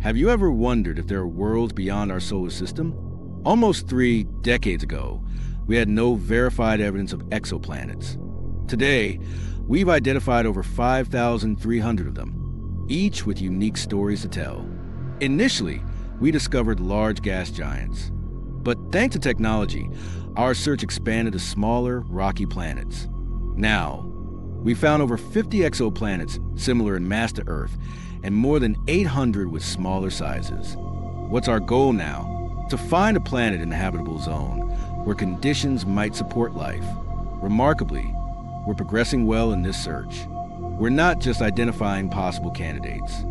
Have you ever wondered if there are worlds beyond our solar system? Almost three decades ago, we had no verified evidence of exoplanets. Today, we've identified over 5,300 of them, each with unique stories to tell. Initially, we discovered large gas giants. But thanks to technology, our search expanded to smaller, rocky planets. Now, we found over 50 exoplanets similar in mass to Earth, and more than 800 with smaller sizes. What's our goal now? To find a planet in the habitable zone where conditions might support life. Remarkably, we're progressing well in this search. We're not just identifying possible candidates.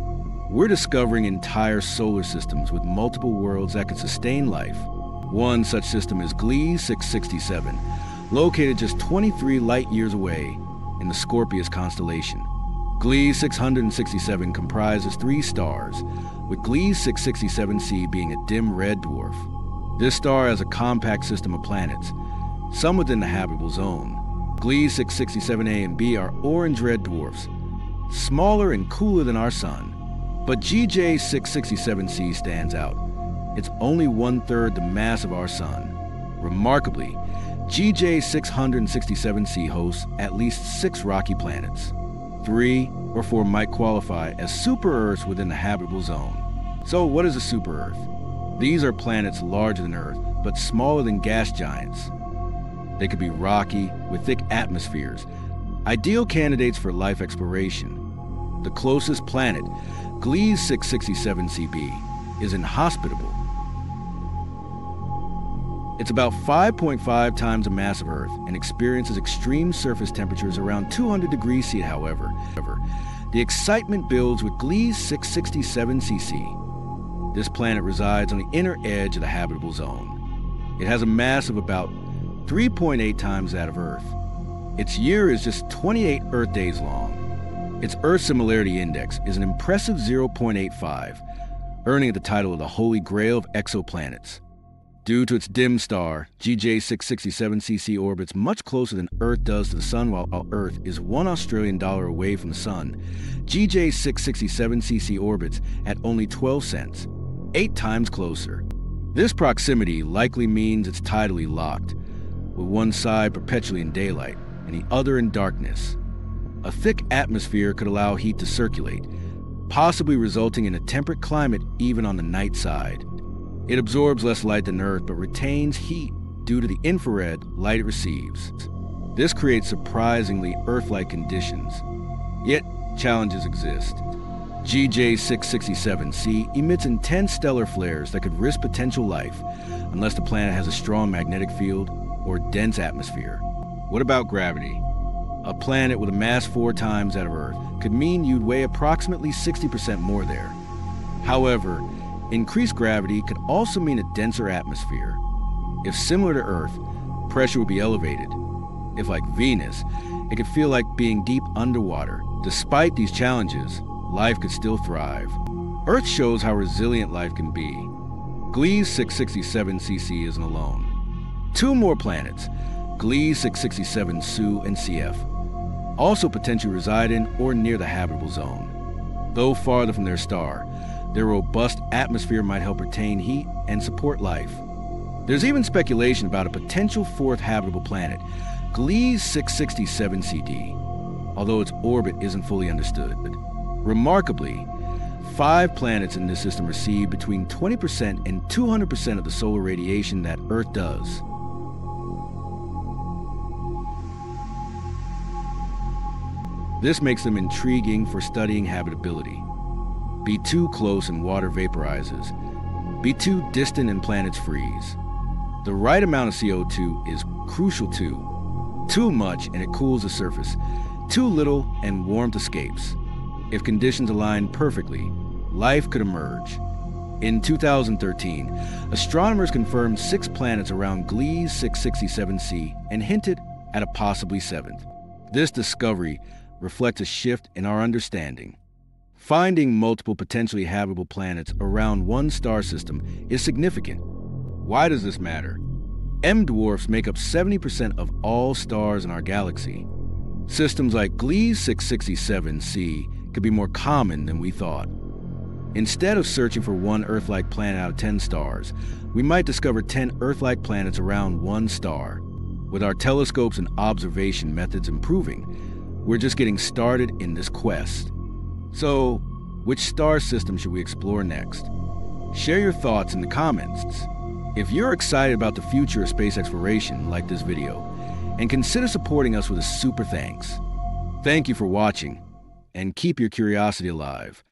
We're discovering entire solar systems with multiple worlds that could sustain life. One such system is Gliese 667, located just 23 light years away in the Scorpius constellation. Gliese 667 comprises three stars, with Gliese 667c being a dim red dwarf. This star has a compact system of planets, some within the habitable zone. Gliese 667a and b are orange red dwarfs, smaller and cooler than our sun. But GJ 667c stands out. It's only one third the mass of our sun. Remarkably, GJ 667c hosts at least six rocky planets. Three or four might qualify as super Earths within the habitable zone. So, what is a super Earth? These are planets larger than Earth, but smaller than gas giants. They could be rocky, with thick atmospheres, ideal candidates for life exploration. The closest planet, Gliese 667cb, is inhospitable it's about 5.5 times the mass of Earth and experiences extreme surface temperatures around 200 degrees C, however. The excitement builds with Gliese 667cc. This planet resides on the inner edge of the habitable zone. It has a mass of about 3.8 times that of Earth. Its year is just 28 Earth days long. Its Earth Similarity Index is an impressive 0.85, earning it the title of the Holy Grail of exoplanets. Due to its dim star, GJ 667cc orbits much closer than Earth does to the Sun, while Earth is one Australian dollar away from the Sun. GJ 667cc orbits at only 12 cents, eight times closer. This proximity likely means it's tidally locked, with one side perpetually in daylight and the other in darkness. A thick atmosphere could allow heat to circulate, possibly resulting in a temperate climate even on the night side. It absorbs less light than Earth but retains heat due to the infrared light it receives. This creates surprisingly Earth like conditions. Yet, challenges exist. GJ 667c emits intense stellar flares that could risk potential life unless the planet has a strong magnetic field or dense atmosphere. What about gravity? A planet with a mass four times that of Earth could mean you'd weigh approximately 60% more there. However, Increased gravity could also mean a denser atmosphere. If similar to Earth, pressure would be elevated. If, like Venus, it could feel like being deep underwater. Despite these challenges, life could still thrive. Earth shows how resilient life can be. Gliese 667cc isn't alone. Two more planets, Gliese 667 SU and CF, also potentially reside in or near the habitable zone. Though farther from their star, their robust atmosphere might help retain heat and support life. There's even speculation about a potential fourth habitable planet, Gliese 667 CD, although its orbit isn't fully understood. Remarkably, five planets in this system receive between 20% and 200% of the solar radiation that Earth does. This makes them intriguing for studying habitability. Be too close and water vaporizes. Be too distant and planets freeze. The right amount of CO2 is crucial too. Too much and it cools the surface. Too little and warmth escapes. If conditions align perfectly, life could emerge. In 2013, astronomers confirmed six planets around Gliese 667c and hinted at a possibly seventh. This discovery reflects a shift in our understanding. Finding multiple potentially habitable planets around one star system is significant. Why does this matter? M dwarfs make up 70% of all stars in our galaxy. Systems like Gliese 667c could be more common than we thought. Instead of searching for one Earth like planet out of 10 stars, we might discover 10 Earth like planets around one star. With our telescopes and observation methods improving, we're just getting started in this quest. So, which star system should we explore next? Share your thoughts in the comments. If you're excited about the future of space exploration, like this video, and consider supporting us with a super thanks. Thank you for watching, and keep your curiosity alive.